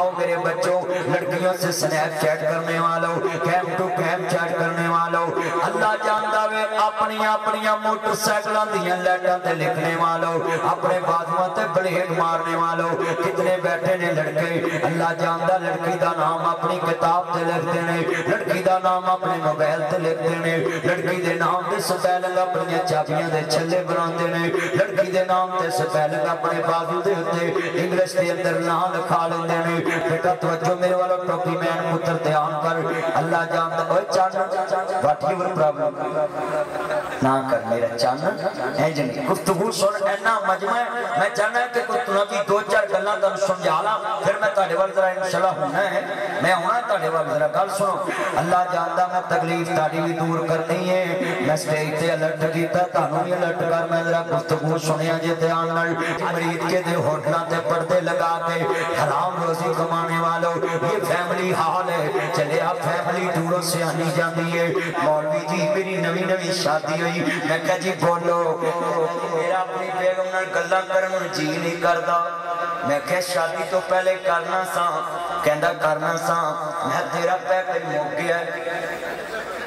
آؤ میرے بچوں، لڑکیوں سے سنیپ چیٹ کرنے والوں کیم ٹو کیم چیٹ کرنے والوں۔ اللہ جان اپنی اپنی موٹر سیکلوں دیا لیٹاں تے لکھنے والوں اپنے بازووں تے بلیڈ مارنے والوں کتنے بیٹھے نے لڑکے اللہ جاندہ لڑکی دا نام اپنی کتاب تے لکھ دینے لڑکی دا نام اپنے موبائل تے لکھ دینے لڑکی دے نام دے سپیلنگ اپنی چابیاں دے چھلے بنان دینے لڑکی دے نام تے سپیلنگ اپنے بازو دے ہوتے انگلش دے اندر نام لکھا لیں دینے بیٹا توجہ میرے والا ٹوپی مین پتر تیان کر اللہ جاندہ اوہ چاند واٹ یور پرابلم نہ کر میرا چاند اے جنی گفتگو سن اینا مجمع میں چاہنا ہے کہ کچھ نبی دو چار گلہ تم سمجھالا پھر میں تاڑے وال ذرا انشاءاللہ ہونا ہے میں ہونا تاڑے وال ذرا گل سنو اللہ جاندہ میں تکلیف تاڑی بھی دور کرنی ہے میں سٹیج تے الرٹ کیتا تانوں بھی الرٹ کر میں ذرا گفتگو سنیا جے دھیان نال مرید کے دے ہوٹلاں تے پردے لگا کے حرام روزی کمانے والوں یہ فیملی حال فیملی دوروں سے آنی جاندی ہے مولوی جی میری نوی نوی شادی ہوئی میں کہا جی بولو میرا اپنی بیگم نال گلہ کرن جی نہیں کردا میں کہا شادی تو پہلے کرنا سا کہندہ کرنا سا میں تیرا پیکج مک گیا ہے